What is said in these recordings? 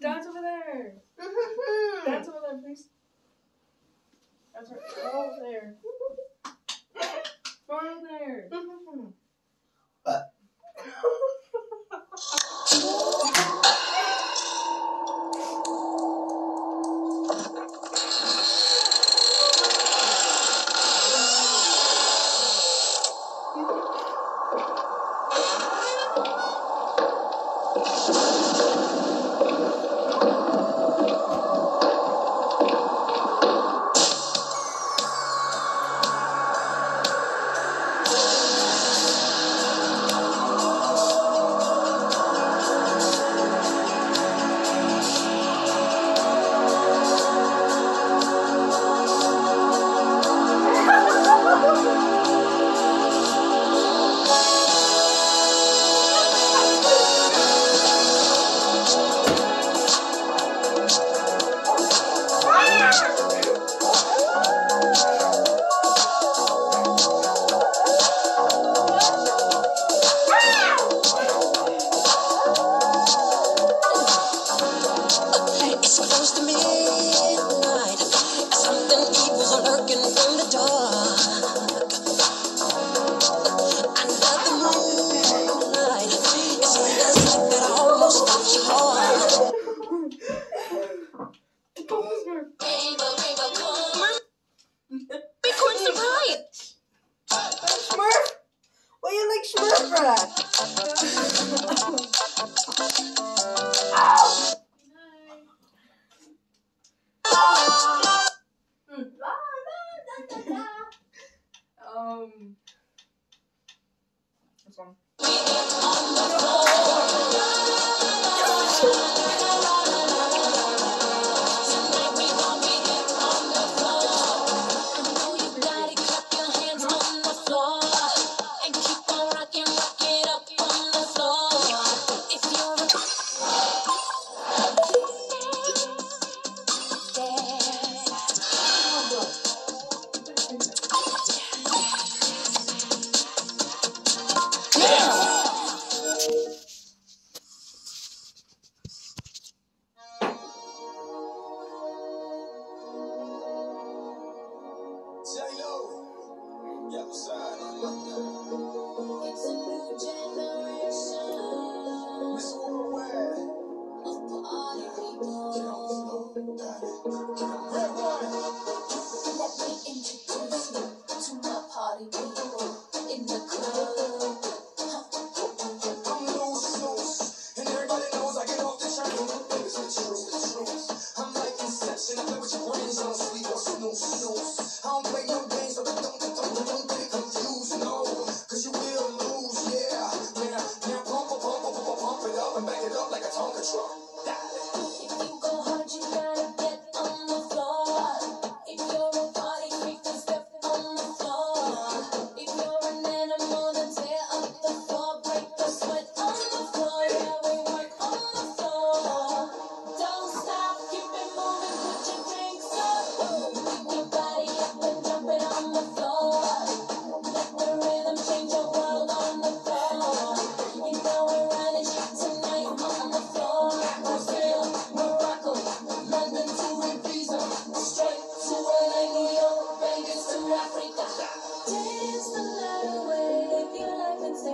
Dance over there. Dance over there, please. That's right. Over there. Over there. to me. this.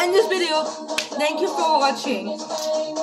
end this video. Thank you for watching.